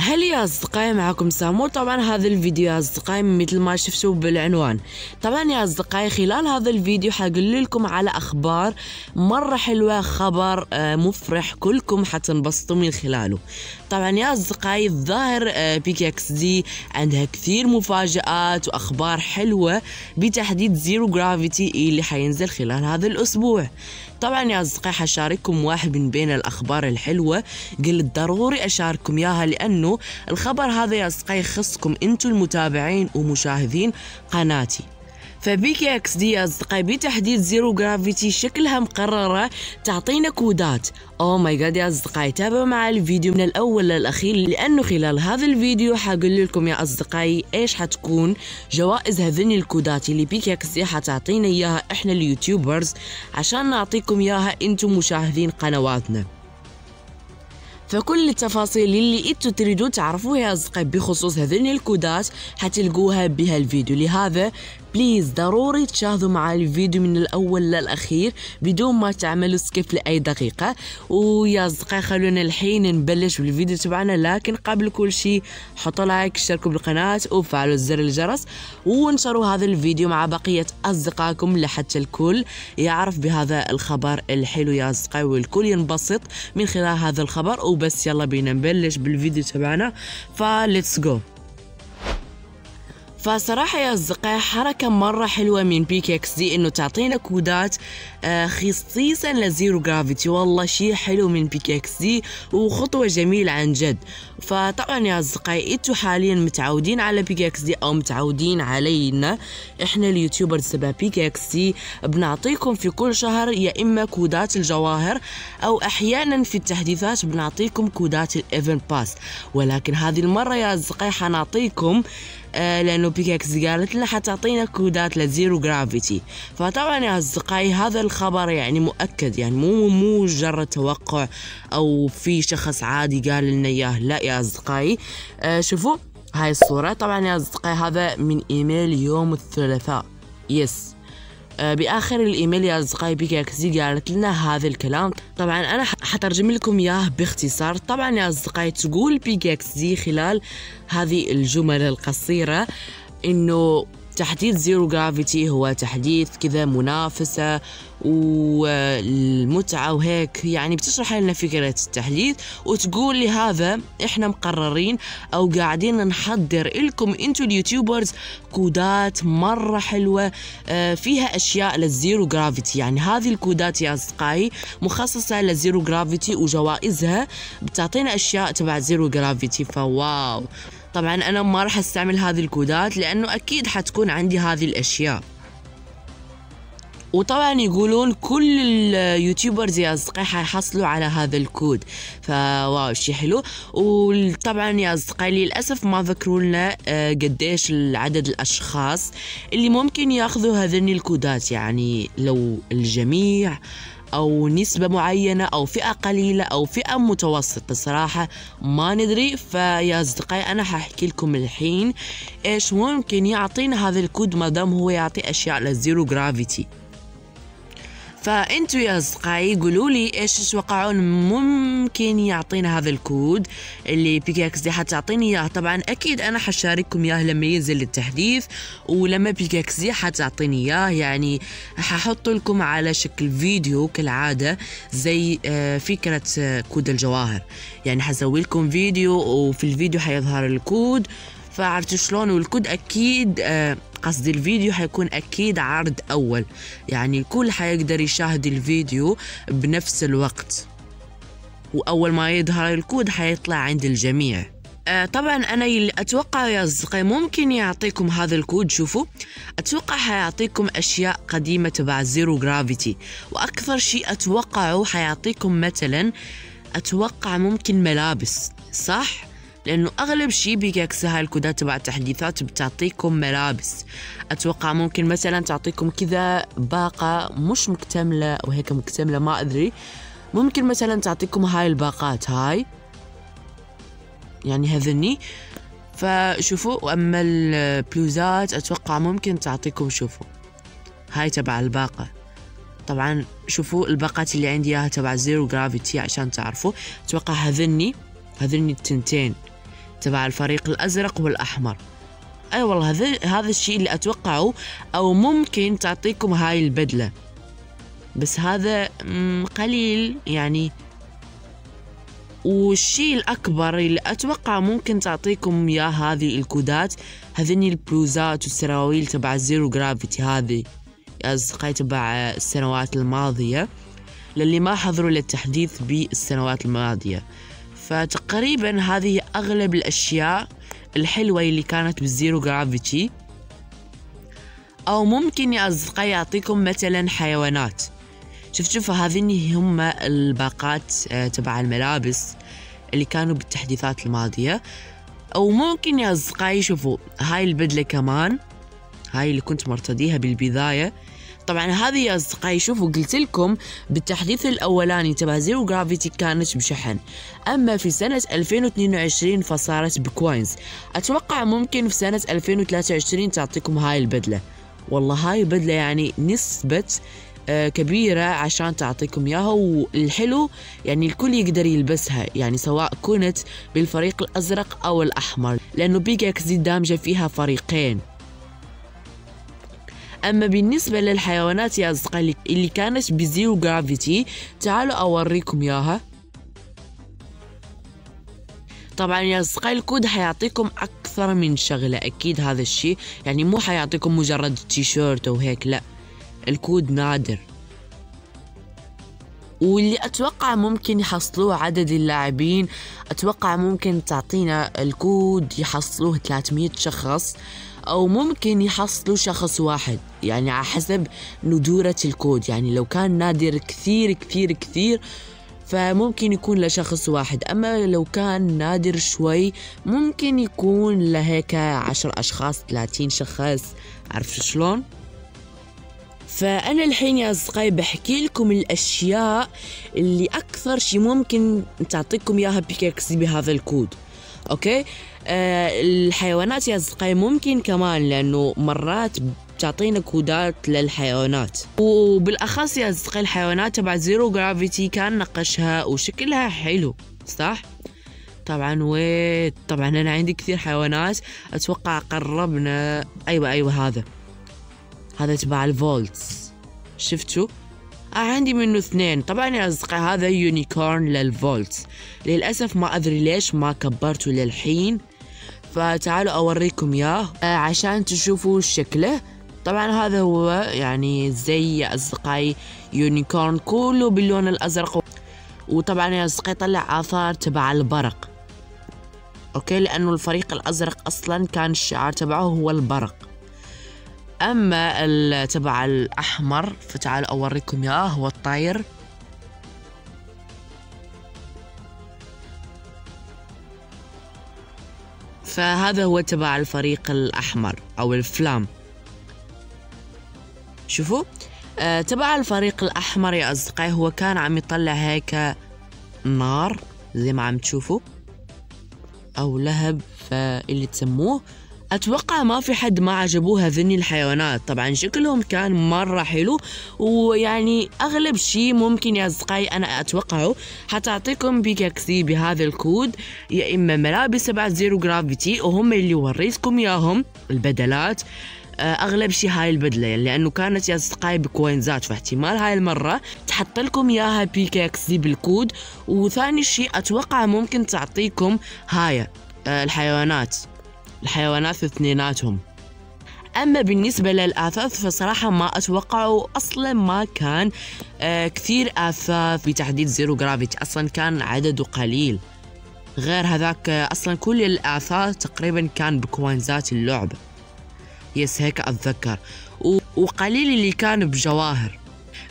هلا يا أصدقائي معكم سامو طبعا هذا الفيديو يا أصدقائي مثل ما شفتوا بالعنوان. طبعا يا أصدقائي خلال هذا الفيديو حقول لكم على أخبار مرة حلوة خبر آه، مفرح كلكم حتنبسطوا من خلاله. طبعا يا أصدقائي الظاهر آه، PK XD عندها كثير مفاجآت وأخبار حلوة بتحديث Zero Gravity اللي حينزل خلال هذا الأسبوع. طبعا يا أصدقائي حشارككم واحد من بين الأخبار الحلوة. قلت ضروري أشارككم إياها لأنه الخبر هذا يا أصدقائي يخصكم أنتم المتابعين ومشاهدين قناتي. ف PK XD اصدقائي بتحديث Zero Gravity شكلها مقررة تعطينا كودات. oh my God يا اصدقائي تابعوا معي الفيديو من الأول للأخير لأنه خلال هذا الفيديو حقول لكم يا أصدقائي إيش حتكون جوائز هذني الكودات اللي PK XD حتعطينا إياها إحنا ال YouTubers عشان نعطيكم إياها أنتم مشاهدين قنواتنا. فكل التفاصيل اللي إنتوا تريدون تعرفوها يا أصدقائي بخصوص هذين الكودات حتلقوها بهالفيديو. لهذا please ضروري تشاهدوا معي الفيديو من الأول للأخير بدون ما تعملوا skip لأي دقيقة. ويا أصدقائي خلونا الحين نبلش بالفيديو تبعنا لكن قبل كل شيء حطوا like اشتركوا بالقناة وفعلوا زر الجرس وانشروا هذا الفيديو مع بقية أصدقائكم لحتى الكل يعرف بهذا الخبر الحلو. يا أصدقائي والكل ينبسط من خلال هذا الخبر. وبس يلا بينا نبلش بالفيديو تبعنا. ف let's go. فصراحة يا أصدقائي حركة مرة حلوة من PK XD إنه تعطينا كودات آه، خصيصا ل Zero Gravity. والله شيء حلو من PK XD وخطوة جميلة عن جد. فطبعا يا أصدقائي أنتوا حاليا متعودين على PK XD أو متعودين علينا. إحنا ال YouTubers تبع PK XD بنعطيكم في كل شهر يا إما كودات الجواهر أو أحيانا في التحديثات بنعطيكم كودات ال event pass ولكن هذه المرة يا أصدقائي حنعطيكم آه لأنه PK XD قالت لنا حتعطينا كودات ل Zero Gravity فطبعا يا أصدقائي هذا الخبر يعني مؤكد يعني مو مو مجرد توقع أو في شخص عادي قال لنا إياه لا يا أصدقائي. آه شوفوا هاي الصورة. طبعا يا أصدقائي هذا من إيميل يوم الثلاثاء. yes آه، بآخر الإيميل يا أصدقائي PK XD قالت لنا هذا الكلام. طبعا أنا حترجم لكم إياه باختصار. طبعا يا أصدقائي تقول PK XD خلال هذه الجمل القصيرة إنه تحديث Zero Gravity هو تحديث كذا منافسة والمتعة وهيك. يعني بتشرح لنا فكرة التحديث وتقول لهذا إحنا مقررين أو قاعدين نحضر لكم إنتو ال YouTubers كودات مرة حلوة آه، فيها أشياء لل Zero Gravity. يعني هذه الكودات يا أصدقائي مخصصة لل Zero Gravity وجوائزها. بتعطينا أشياء تبع Zero Gravity ف wow. طبعا أنا ما راح أستعمل هذه الكودات لأنه أكيد حتكون عندي هذه الأشياء. وطبعا يقولون كل ال YouTubers يا أصدقائي حيحصلوا على هذا الكود. ف wow شيء حلو. وطبعا يا أصدقائي للأسف ما ذكروا لنا آه، قديش عدد الأشخاص اللي ممكن ياخذوا هذين الكودات. يعني لو الجميع أو نسبة معينة أو فئة قليلة أو فئة متوسطة صراحة ما ندري. فيا أصدقائي أنا حأحكي لكم الحين إيش ممكن يعطينا هذا الكود ما دام هو يعطي أشياء لل Zero Gravity فانتوا يا أصدقائي قولوا لي إيش تتوقعون ممكن يعطينا هذا الكود اللي PK XD حتعطيني إياه؟ طبعا أكيد أنا حشارككم إياه لما ينزل التحديث ولما PK XD حتعطيني إياه. يعني ححط لكم على شكل فيديو كالعادة زي آه، فكرة آه، كود الجواهر. يعني حسوي لكم فيديو وفي الفيديو حيظهر الكود. فعرفتوا شلون؟ والكود أكيد قصدي الفيديو حيكون أكيد عرض أول. يعني الكل حيقدر يشاهد الفيديو بنفس الوقت. وأول ما يظهر الكود حيطلع عند الجميع. آه طبعا أنا أتوقع يا أصدقائي ممكن يعطيكم هذا الكود شوفوا. أتوقع حيعطيكم أشياء قديمة تبع Zero Gravity وأكثر شيء أتوقعه حيعطيكم مثلا أتوقع ممكن ملابس صح؟ لأنه أغلب شي بيجاكس هاي الكودات تبع التحديثات بتعطيكم ملابس. أتوقع ممكن مثلا تعطيكم كذا باقة مش مكتملة أو هيك مكتملة ما أدري. ممكن مثلا تعطيكم هاي الباقات هاي. يعني هذني. فشوفوا وأما البلوزات أتوقع ممكن تعطيكم شوفوا. هاي تبع الباقة. طبعا شوفوا الباقات اللي عندي إياها تبع Zero Gravity عشان تعرفوا. أتوقع هذني هذني التنتين. تبع الفريق الأزرق والأحمر. أي والله هذا هذا الشيء اللي أتوقعه أو ممكن تعطيكم هاي البدلة. بس هذا قليل يعني. والشيء الأكبر اللي أتوقع ممكن تعطيكم إياه هذه الكودات هذني البلوزات والسراويل تبع Zero Gravity هذه. يا أصدقائي تبع السنوات الماضية. للي ما حضروا للتحديث بالسنوات الماضية. فتقريبا هذه أغلب الأشياء الحلوة اللي كانت بال Zero Gravity. أو ممكن يا أصدقائي أعطيكم مثلا حيوانات. شوف شوف هذين هم الباقات آه، تبع الملابس اللي كانوا بالتحديثات الماضية. أو ممكن يا أصدقائي شوفوا هاي البدلة كمان هاي اللي كنت مرتديها بالبداية طبعا هذه يا أصدقائي شوفوا قلت لكم بالتحديث الأولاني تبع Zero Gravity كانت بشحن. أما في سنة 2022 فصارت ب coins. أتوقع ممكن في سنة 2023 تعطيكم هاي البدلة. والله هاي البدلة يعني نسبة آه، كبيرة عشان تعطيكم إياها والحلو يعني الكل يقدر يلبسها يعني سواء كنت بالفريق الأزرق أو الأحمر لأنه PK XD دامجة فيها فريقين. أما بالنسبة للحيوانات يا أصدقائي اللي كانت ب Zero Gravity تعالوا أوريكم إياها. طبعا يا أصدقائي الكود حيعطيكم أكثر من شغلة أكيد هذا الشيء. يعني مو حيعطيكم مجرد تيشيرت أو هيك لا. الكود نادر. واللي أتوقع ممكن يحصلوه عدد اللاعبين أتوقع ممكن تعطينا الكود يحصلوه 300 شخص أو ممكن يحصلوا شخص واحد. يعني على حسب ندورة الكود. يعني لو كان نادر كثير كثير كثير فممكن يكون لشخص واحد. أما لو كان نادر شوي ممكن يكون لهيك عشر أشخاص ثلاثين شخص. عرفت شلون؟ فأنا الحين يا أصدقائي بحكي لكم الأشياء اللي أكثر شيء ممكن تعطيكم إياها PK XD بهذا الكود. okay؟ آه الحيوانات يا أصدقائي ممكن كمان لأنه مرات تعطينا كودات للحيوانات. وبالأخص يا أصدقائي الحيوانات تبع Zero Gravity كان نقشها وشكلها حلو صح؟ طبعا wait طبعا أنا عندي كثير حيوانات أتوقع قربنا أيوة أيوة هذا. هذا تبع الفولتس. شفتوا؟ آه عندي منه اثنين. طبعا يا أصدقائي هذا unicorn للفولتس. للأسف ما أدري ليش ما كبرته للحين. فتعالوا أوريكم إياه. آه عشان تشوفوا شكله. طبعا هذا هو يعني زي أصدقائي unicorn كله باللون الأزرق. وطبعا يا أصدقائي طلع آثار تبع البرق. أوكي؟ لأنه الفريق الأزرق أصلا كان الشعار تبعه هو البرق. أما تبع الأحمر فتعال أوريكم إياه هو الطاير. فهذا هو تبع الفريق الأحمر أو الفلام. شوفوا آه تبع الفريق الأحمر يا أصدقائي هو كان عم يطلع هيك نار زي ما عم تشوفوا أو لهب فاللي تسموه. أتوقع ما في حد ما عجبوه هذني الحيوانات. طبعا شكلهم كان مرة حلو ويعني أغلب شيء ممكن يا أصدقائي أنا أتوقعه حتعطيكم PK XD بهذا الكود يا إما ملابس تبع Zero Gravity وهم اللي وريتكم إياهم البدلات. أغلب شيء هاي البدلة يعني لأنه كانت يا أصدقائي بكوينزات فاحتمال هاي المرة تحط لكم إياها PK XD بالكود وثاني شيء أتوقع ممكن تعطيكم هاي آه، الحيوانات الحيوانات اثنيناتهم. أما بالنسبة للأثاث فصراحة ما أتوقع أصلا ما كان آه كثير أثاث بتحديث Zero Gravity أصلا كان عدده قليل. غير هذاك آه أصلا كل الأثاث تقريبا كان بكوينزات اللعبة. yes هيك أتذكر. وقليل اللي كان بجواهر.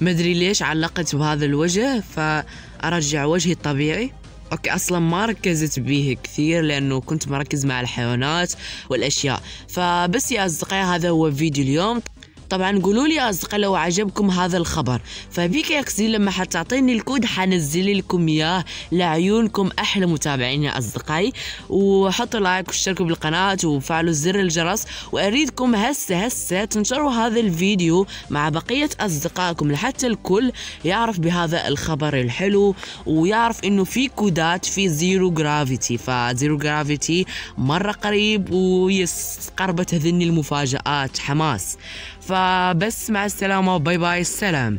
مدري ليش علقت بهذا الوجه فأرجع وجهي الطبيعي. Okay أصلا ما ركزت بيه كثير لأنه كنت مركز مع الحيوانات والأشياء. فبس يا أصدقائي هذا هو فيديو اليوم. طبعا قولوا لي يا أصدقاء لو عجبكم هذا الخبر. ف PK XD لما حتعطيني الكود حنزل لكم إياه لعيونكم أحلى متابعين يا أصدقائي. وحطوا لايك واشتركوا بالقناة وفعلوا زر الجرس. وأريدكم هسه هسه تنشروا هذا الفيديو مع بقية أصدقائكم لحتى الكل يعرف بهذا الخبر الحلو ويعرف إنه في كودات في زيرو جرافيتي. فزيرو جرافيتي مرة قريب وبس قربت هذني المفاجآت. حماس. فبس مع السلامة و bye bye السلام